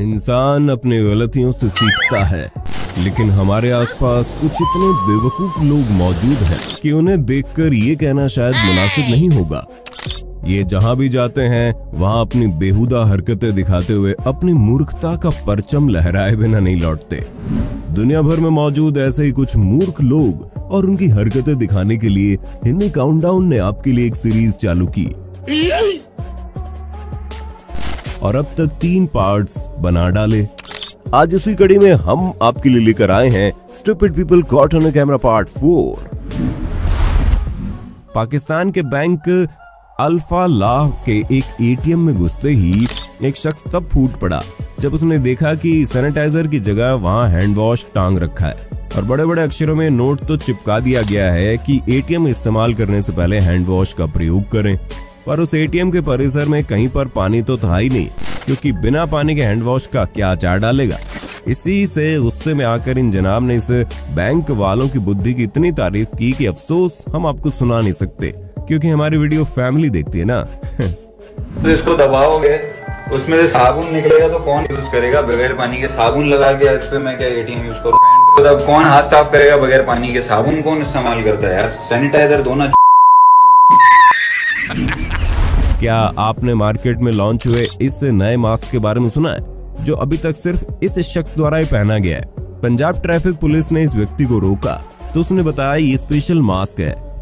इंसान अपने गलतियों से सीखता है, लेकिन हमारे आसपास कुछ इतने बेवकूफ़ लोग मौजूद हैं कि उन्हें देखकर ये कहना शायद मुनासिब नहीं होगा। ये जहाँ भी जाते हैं, वहाँ अपनी बेहुदा हरकतें दिखाते हुए अपनी मूर्खता का परचम लहराए बिना नहीं लौटते। दुनिया भर में मौजूद ऐसे ही कुछ मूर्ख लोग और उनकी हरकतें दिखाने के लिए हिंदी काउंटडाउन ने आपके लिए एक सीरीज़ चालू की। और अब तक तीन पार्ट्स बना डाले। आज उसी कड़ी में हम आपके लिए लेकर आए हैं stupid people caught on camera part four Pakistan के बैंक अल्फ़ा लाह के एक एटीएम में घुसते ही एक शख्स तब फूट पड़ा, जब उसने देखा कि सैनिटाइजर की जगह वहाँ हैंड वॉश टांग रखा है। और बड़े बड़े अक्षरों में नोट तो चिपका दिया गया है कि एटीएम इस्तेमाल करने से पहले हैंड वॉश का प्रयोग करें। पर उस एटीएम के परिसर में कहीं पर पानी तो था ही नहीं, क्योंकि बिना पानी के हैंड वॉश का क्या अचार डालेगा? इसी से गुस्से में आकर इन जनाब ने इस बैंक वालों की बुद्धि की इतनी तारीफ़ की कि अफसोस हम आपको सुना नहीं सकते। क्योंकि हमारी वीडियो फैमिली देखती है ना। तो इसको दबाओगे उसमें से साबुन निकलेगा तो कौन यूज़ करेगा? बगैर पानी के साबुन लगा के इस पे मैं क्या एटीएम यूज़ करूँ? तो अब कौन हाथ साफ़ करेगा बगैर पानी के? साबुन कौन इस्तेमाल करता है यार? सैनिटाइजर दो ना क्या आपने मार्केट में लॉन्च हुए इस नए मास्क के बारे में सुना है जो अभी तक सिर्फ़ इस शख्स द्वारा ही पहना गया है? पंजाब ट्रैफ़िक पुलिस ने इस व्यक्ति को रोका तो उसने बताया ये स्पेशल मास्क है।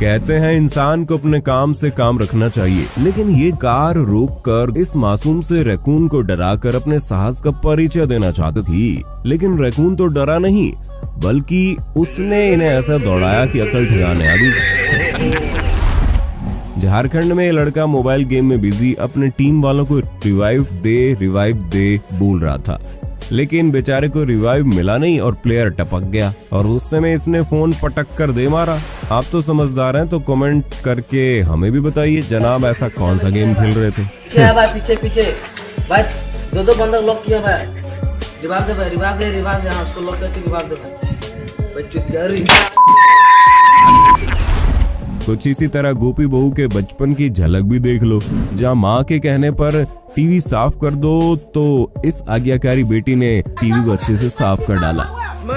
कहते हैं इंसान को अपने काम से काम रखना चाहिए, लेकिन ये कार रोक कर इस मासूम से रैकून को डराकर अपने साहस का परिचय देना चाहती थी। लेकिन रैकून तो डरा नहीं, बल्कि उसने इन्हें ऐसा दौड़ाया कि अकल ठिकाने आ गई। झारखंड में लड़का मोबाइल गेम में बिज़ी अपने टीम वालों को रिवाइव दे रिवाइव दे बोल रहा था। लेकिन बेचारे को रिवाइव मिला नहीं और प्लेयर टपक गया। और उस समय इसने फ़ोन पटक कर दे मारा। आप तो समझदार हैं तो कमेंट करके हमें भी बताइए जनाब ऐसा कौन सा गेम खेल रहे थे? क्या भाई पीछे पीछे। भाई दो दो बंदा लॉक किया भाई। रिवाइव दे भाई रिवाइव दे रिवाइव दे। हाँ उसको लॉक करके रिवाइव दे भाई। कुछ इसी तरह गोपी बहू के बचपन की झलक भी देख लो। जहाँ माँ के कहने पर टीवी साफ़ कर दो तो इस आज्ञाकारी बेटी ने टीवी को अच्छे से साफ़ कर डाला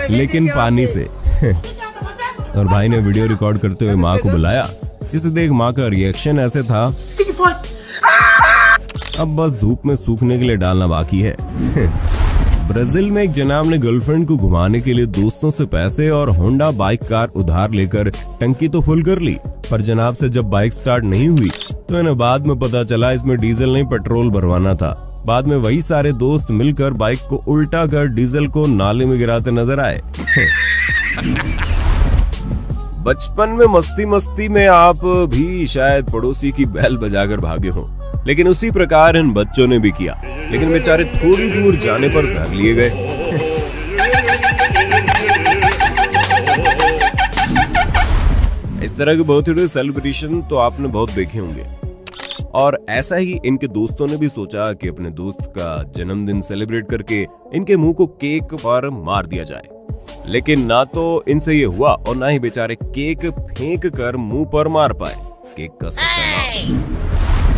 लेकिन पानी से। और भाई ने वीडियो रिकॉर्ड करते हुए माँ को बुलाया जिसे देख माँ का रिएक्शन ऐसे था अब बस धूप में सूखने के लिए डालना बाकी है। ब्राज़ील में एक जनाब ने गर्लफ्रेंड को घुमाने के लिए दोस्तों से पैसे और होंडा बाइक कार उधार लेकर टंकी तो फुल कर ली, पर जनाब से जब बाइक स्टार्ट नहीं हुई तो इन्हें बाद में पता चला इसमें डीजल नहीं, पेट्रोल भरवाना था। बाद में वही सारे दोस्त मिलकर बाइक को उल्टा कर डीजल को नाले में गिराते नज़र आए। बचपन में मस्ती मस्ती में आप भी शायद पड़ोसी की बैल बजाकर भागे हों। लेकिन उसी प्रकार इन बच्चों ने भी किया। लेकिन बेचारे थोड़ी दूर जाने पर धर लिए गए। इस तरह के बर्थडे सेलिब्रेशन तो आपने बहुत देखे होंगे। और ऐसा ही इनके दोस्तों ने भी सोचा कि अपने दोस्त का जन्मदिन सेलिब्रेट करके इनके मुँह को केक पर मार दिया जाए। लेकिन ना तो इनसे ये हुआ और ना ही बेचारे केक फेंक कर मुँह पर मार पाए। केक का सत्यानाश।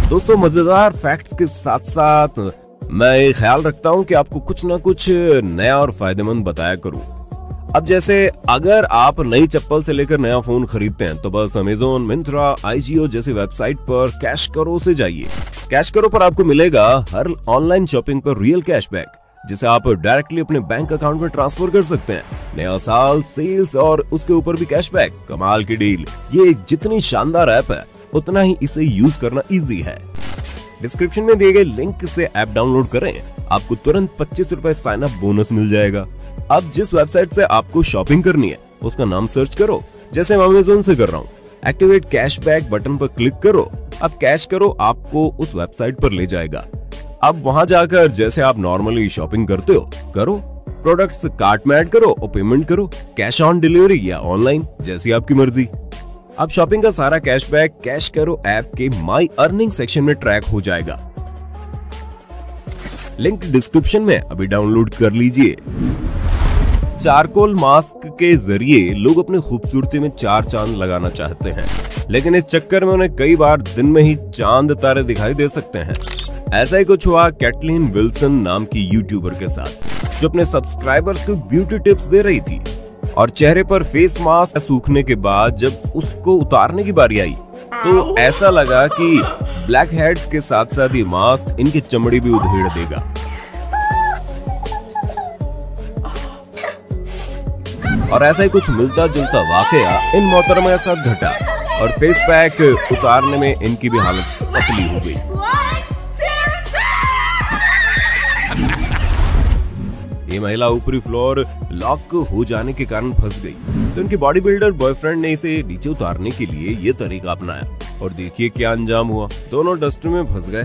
दोस्तों, मज़ेदार फैक्ट्स के साथ साथ मैं ख्याल रखता हूँ कि आपको कुछ ना कुछ नया और फ़ायदेमंद बताया करूँ। अब जैसे, अगर आप नई चप्पल से लेकर नया फ़ोन खरीदते हैं तो बस अमेजोन मिंत्रा आईजीओ जैसी वेबसाइट पर कैश करो से जाइए। कैश करो पर आपको मिलेगा हर ऑनलाइन शॉपिंग पर रियल कैशबैक जिसे आप डायरेक्टली अपने बैंक अकाउंट में ट्रांसफ़र कर सकते हैं। नया साल सेल्स और उसके ऊपर भी कैशबैक कमाल की डील ये जितनी शानदार ऐप है। उतना ही इसे यूज़ करना इजी है। डिस्क्रिप्शन में दिए गए लिंक से ऐप डाउनलोड करें, आपको तुरंत पच्चीस रूपए साइन अप बोनस मिल जाएगा। अब जिस वेबसाइट से आपको शॉपिंग करनी है, उसका नाम सर्च करो। जैसे मैं अमेजोन से कर रहा हूँ। एक्टिवेट कैशबैक बटन पर क्लिक करो। अब कैश करो, आपको उस वेबसाइट पर ले जाएगा। अब वहाँ जाकर जैसे आप नॉर्मली शॉपिंग करते हो, करो। प्रोडक्ट्स कार्ट में ऐड करो और पेमेंट करो। कैश ऑन डिलीवरी या ऑनलाइन जैसी आपकी मर्ज़ी। अब शॉपिंग का सारा कैशबैक कैश करो ऐप के माई अर्निंग सेक्शन में ट्रैक हो जाएगा। लिंक डिस्क्रिप्शन में, अभी डाउनलोड कर लीजिए। चारकोल मास्क के ज़रिए लोग अपनी खूबसूरती में चार चाँद लगाना चाहते हैं। लेकिन इस चक्कर में उन्हें कई बार दिन में ही चाँद तारे दिखाई दे सकते हैं। ऐसा ही कुछ हुआ कैटलिन विल्सन नाम की यूट्यूबर के साथ, जो अपने सब्सक्राइबर्स को ब्यूटी टिप्स दे रही थी। और चेहरे पर फेस मास्क सूखने के बाद जब उसको उतारने की बारी आई तो ऐसा लगा कि ब्लैक हेड्स के साथ साथ ये मास्क इनकी चमड़ी भी उधेड़ देगा। और ऐसा ही कुछ मिलता जुलता वाकया इन मोहतरमा के साथ घटा और फेस पैक उतारने में इनकी भी हालत पतली हो गई। ये महिला ऊपरी फ्लोर लॉक हो जाने के कारण फंस गई। तो इनके बॉडी बिल्डर बॉयफ्रेंड ने इसे नीचे उतारने के लिए ये तरीका अपनाया। और देखिए क्या अंजाम हुआ। दोनों डस्ट में फंस गए।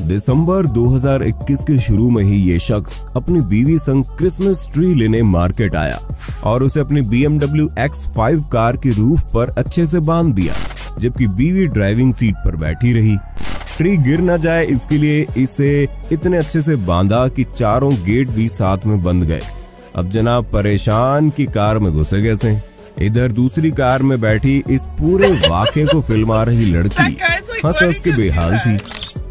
दिसंबर 2021 के शुरू में ही ये शख्स अपनी बीवी संग क्रिसमस ट्री लेने मार्केट आया और उसे अपनी BMW X5 कार की रूफ पर अच्छे से बाँध दिया, जबकि बीवी ड्राइविंग सीट पर बैठी रही। ट्री गिर न जाए इसके लिए इसे इतने अच्छे से बांधा कि चारों गेट भी साथ में बंद गए। अब जनाब परेशान की कार में घुसे कैसे इधर दूसरी कार में बैठी इस पूरे वाक्य को फिल्मा रही लड़की। हंस हंस के बेहाल थी।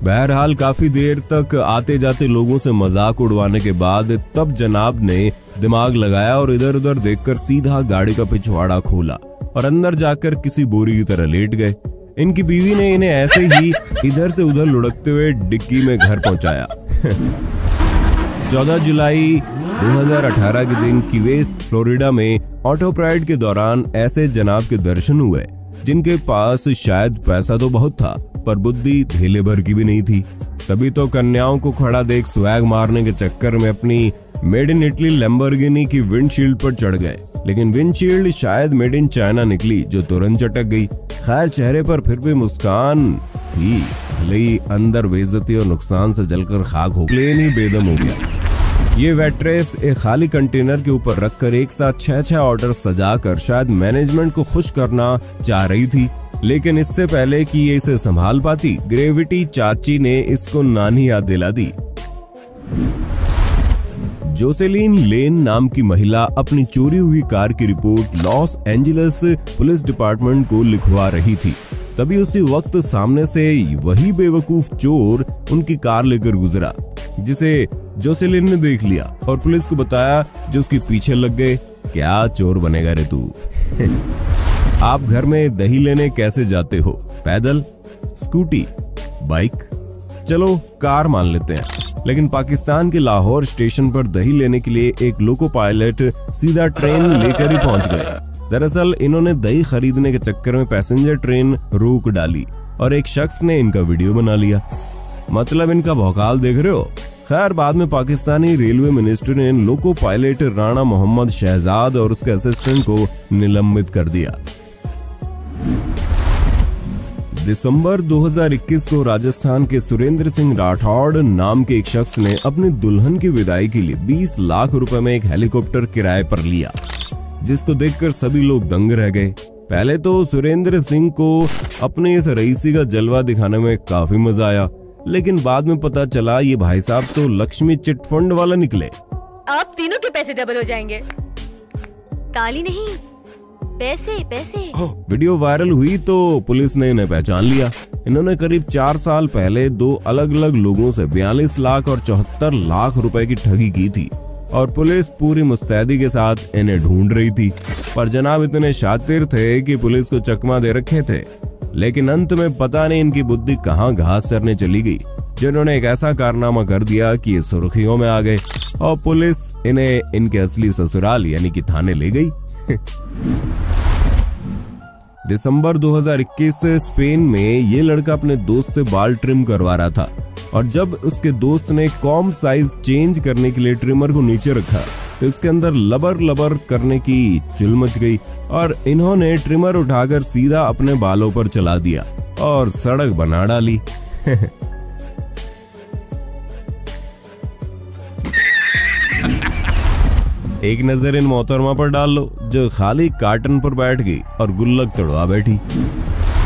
बहरहाल काफ़ी देर तक आते जाते लोगों से मज़ाक उड़वाने के बाद तब जनाब ने दिमाग लगाया और इधर उधर देखकर सीधा गाड़ी का पिछवाड़ा खोला और अंदर जाकर किसी बोरी की तरह लेट गए। इनकी बीवी ने इन्हें ऐसे ही इधर से उधर लुढ़कते हुए डिक्की में घर पहुँचाया। 14 जुलाई 2018 के दिन वेस्ट फ्लोरिडा में ऑटो प्राइड के दौरान ऐसे जनाब के दर्शन हुए, जिनके पास शायद पैसा तो बहुत था, पर बुद्धि ढेले भर की भी नहीं थी। तभी तो कन्याओं को खड़ा देख स्वैग मारने के चक्कर में अपनी मेड इन इटली लैम्बोर्गिनी की विंडशील्ड पर चढ़ गए। लेकिन विंडशील्ड शायद मेड इन चाइना निकली, जो तुरंत चटक गई। खैर, चेहरे पर फिर भी मुस्कान थी। भले ही अंदर बेजती और नुकसान से जलकर खाक हो, प्लेन ही बेदम हो गया। ये वेट्रेस एक खाली कंटेनर के ऊपर रखकर एक साथ छह छह ऑर्डर सजाकर शायद मैनेजमेंट को खुश करना चाह रही थी। लेकिन इससे पहले कि ये इसे संभाल पाती, ग्रेविटी चाची ने इसको नानी याद दिला दी। जोसेलिन लेन नाम की महिला अपनी चोरी हुई कार की report Los Angeles police department को लिखवा रही थी। तभी उसी वक्त सामने से वही बेवकूफ़ चोर उनकी कार लेकर गुजरा, जिसे जोसेलिन ने देख लिया और पुलिस को बताया जो उसके पीछे लग गए, क्या चोर बनेगा रे तू? आप घर में दही लेने कैसे जाते हो? पैदल? स्कूटी? बाइक? चलो, कार मान लेते हैं। लेकिन पाकिस्तान के लाहौर स्टेशन पर दही लेने के लिए एक लोको पायलट सीधा ट्रेन लेकर ही पहुँच गए। दरअसल, इन्होंने दही खरीदने के चक्कर में पैसेंजर ट्रेन रोक डाली और एक शख्स ने इनका वीडियो बना लिया। मतलब इनका भौकाल देख रहे हो? खैर, बाद में पाकिस्तानी रेलवे मिनिस्टर ने लोको पायलट राणा मोहम्मद शहजाद और उसके असिस्टेंट को निलंबित कर दिया। दिसंबर 2021 को राजस्थान के सुरेंद्र सिंह राठौड़ नाम के एक शख्स ने अपनी दुल्हन की विदाई के लिए 20 लाख रुपए में एक हेलीकॉप्टर किराए पर लिया, जिसको देखकर सभी लोग दंग रह गए। पहले तो सुरेंद्र सिंह को अपने इस रईसी का जलवा दिखाने में काफ़ी मज़ा आया, लेकिन बाद में पता चला ये भाई साहब तो लक्ष्मी चिटफंड वाला निकले। आप तीनों के पैसे डबल हो जाएँगे। ताली नहीं पैसे पैसे। वीडियो वायरल हुई तो पुलिस ने इन्हें पहचान लिया। इन्होंने करीब चार साल पहले दो अलग अलग लोगों से बयालीस लाख और चौहत्तर लाख रुपए की ठगी की थी और पुलिस पूरी मुस्तैदी के साथ इन्हें ढूंढ रही थी। पर जनाब, इतने शातिर थे कि पुलिस को चकमा दे रखे थे। लेकिन अंत में पता नहीं इनकी बुद्धि कहाँ घास चरने चली गई, जिन्होंने एक ऐसा कारनामा कर दिया कि ये सुर्खियों में आ गए और पुलिस इन्हें इनके असली ससुराल यानी कि थाने ले गई। दिसंबर 2021 से स्पेन में ये लड़का अपने दोस्त से बाल ट्रिम करवा रहा था और जब उसके दोस्त ने कॉम साइज़ चेंज करने के लिए ट्रिमर को नीचे रखा तो इसके अंदर लबर लबर करने की चुल मच गई और इन्होंने ट्रिमर उठाकर सीधा अपने बालों पर चला दिया और सड़क बना डाली। एक नज़र इन मोहतरमा पर डाल लो, जो खाली कार्टन पर बैठ गई और गुल्लक तड़वा बैठी।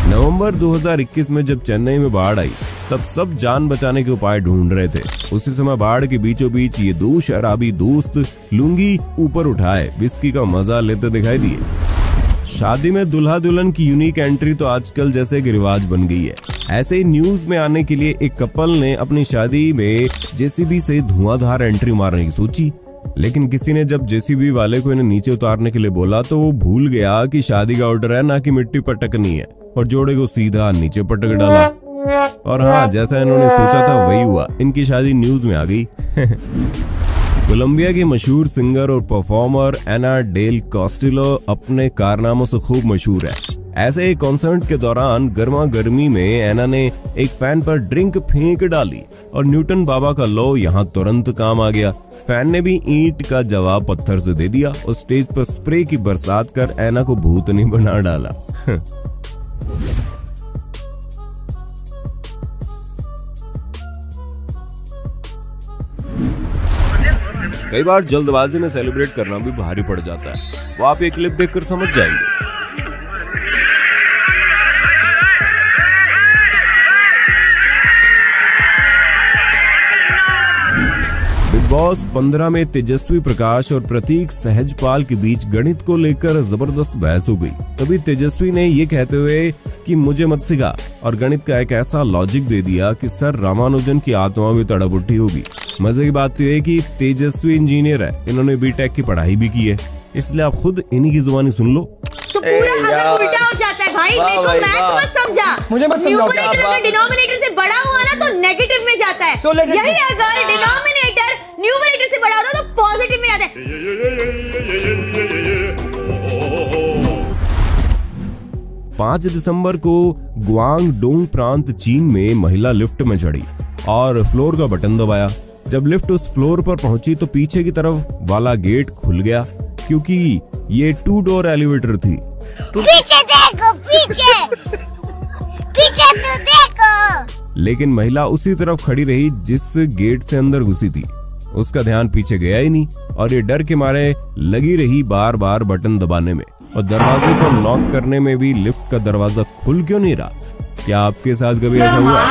नवंबर 2021 में जब चेन्नई में बाढ़ आई, तब सब जान बचाने के उपाय ढूंढ रहे थे। उसी समय बाढ़ के बीचों बीच ये दो शराबी दोस्त लुंगी ऊपर उठाए, विस्की का मज़ा लेते दिखाई दिए। शादी में दुल्हा दुल्हन की यूनिक एंट्री तो आजकल जैसे एक रिवाज बन गई है। ऐसे ही न्यूज़ में आने के लिए एक कपल ने अपनी शादी में जेसीबी से धुआंधार एंट्री मारने की सोची। लेकिन किसी ने जब जेसीबी वाले को इन्हें नीचे उतारने के लिए बोला तो वो भूल गया कि शादी का ऑर्डर है, ना कि मिट्टी पटकनी है, और जोड़े को सीधा नीचे पटक डाला। और हाँ जैसा इन्होंने सोचा था, वही हुआ। इनकी शादी न्यूज़ में आ गई। कोलंबिया की मशहूर सिंगर और परफॉर्मर एना डेल कॉस्टिलो अपने कारनामों से खूब मशहूर है। ऐसे एक कॉन्सर्ट के दौरान गर्मा गर्मी में एना ने एक फ़ैन पर ड्रिंक फेंक डाली, और न्यूटन बाबा का लो यहाँ तुरंत काम आ गया। फ़ैन ने भी ईंट का जवाब पत्थर से दे दिया और स्टेज पर स्प्रे की बरसात कर एना को भूतनी बना डाला। कई बार जल्दबाजी में सेलिब्रेट करना भी भारी पड़ जाता है। वो आप ये क्लिप देखकर समझ जाएँगे। बॉस 15 में तेजस्वी प्रकाश और प्रतीक सहजपाल के बीच गणित को लेकर ज़बरदस्त बहस हो गई। तभी तेजस्वी ने ये कहते हुए कि मुझे मत सिखा और गणित का एक ऐसा लॉजिक दे दिया कि सर रामानुजन की आत्मा भी तड़प उठी होगी। मज़े की बात तो ये कि तेजस्वी इंजीनियर है। इन्होंने बीटेक की पढ़ाई भी की है। इसलिए आप खुद इन्हीं की जुबानी सुन लो। तो पूरा उल्टा हो जाता है भाई। मत समझा। मुझे मत डिनोमिनेटर से बड़ा हुआ ना तो नेगेटिव में जाता है। यही अगर डिनोमिनेटर न्यूमरेटर से बड़ा होता तो पॉजिटिव में जाता है पाँच दिसंबर को ग्वांग डोंग प्रांत चीन में महिला लिफ्ट में चढ़ी और फ्लोर का बटन दबाया। जब लिफ्ट उस फ्लोर पर पहुँची तो पीछे की तरफ़ वाला गेट खुल गया क्योंकि ये टू डोर एलिवेटर थी। पीछे देखो पीछे। पीछे तो देखो। लेकिन महिला उसी तरफ़ खड़ी रही जिस गेट से अंदर घुसी थी। उसका ध्यान पीछे गया ही नहीं और ये डर के मारे लगी रही बार बार बटन दबाने में और दरवाजे को नॉक करने में भी लिफ्ट का दरवाज़ा खुल क्यों नहीं रहा? क्या आपके साथ कभी ऐसा हुआ?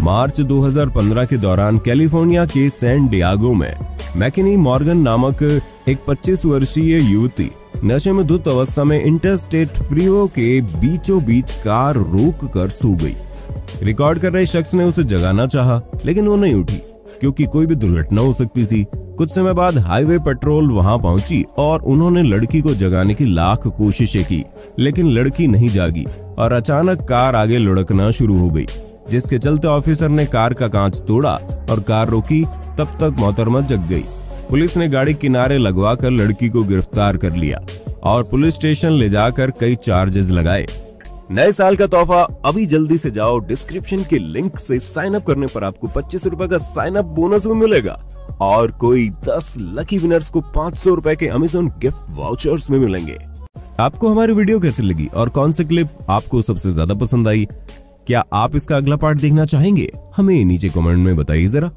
मार्च 2015 के दौरान कैलिफ़ोर्निया के सैन डियागो में मैकिनी मॉर्गन नामक एक 25 वर्षीय युवती नशे में धुत अवस्था में इंटरस्टेट फ्रीओ के बीचों बीच कार रोक कर सो गई। रिकॉर्ड कर रहे शख्स ने उसे जगाना चाहा, लेकिन वो नहीं उठी क्योंकि कोई भी दुर्घटना हो सकती थी। कुछ समय बाद हाईवे पेट्रोल वहाँ पहुँची और उन्होंने लड़की को जगाने की लाख कोशिशें की लेकिन लड़की नहीं जागी और अचानक कार आगे लुढ़कना शुरू हो गई जिसके चलते ऑफिसर ने कार का कांच तोड़ा और कार रोकी तब तक मोहतरमा जग गई। पुलिस ने गाड़ी किनारे लगवा कर लड़की को गिरफ़्तार कर लिया और पुलिस स्टेशन ले जाकर कई चार्जेस लगाए। नए साल का तोहफा, अभी जल्दी से जाओ डिस्क्रिप्शन के लिंक से साइन अप करने पर आपको पच्चीस रूपए का साइन अप बोनस भी मिलेगा। और कोई 10 लकी विनर्स को पाँच सौ रूपए के अमेजोन गिफ्ट वाउचर्स में मिलेंगे। आपको हमारी वीडियो कैसी लगी और कौन सी क्लिप आपको सबसे ज़्यादा पसंद आई? क्या आप इसका अगला पार्ट देखना चाहेंगे? हमें नीचे कमेंट में बताइए जरा।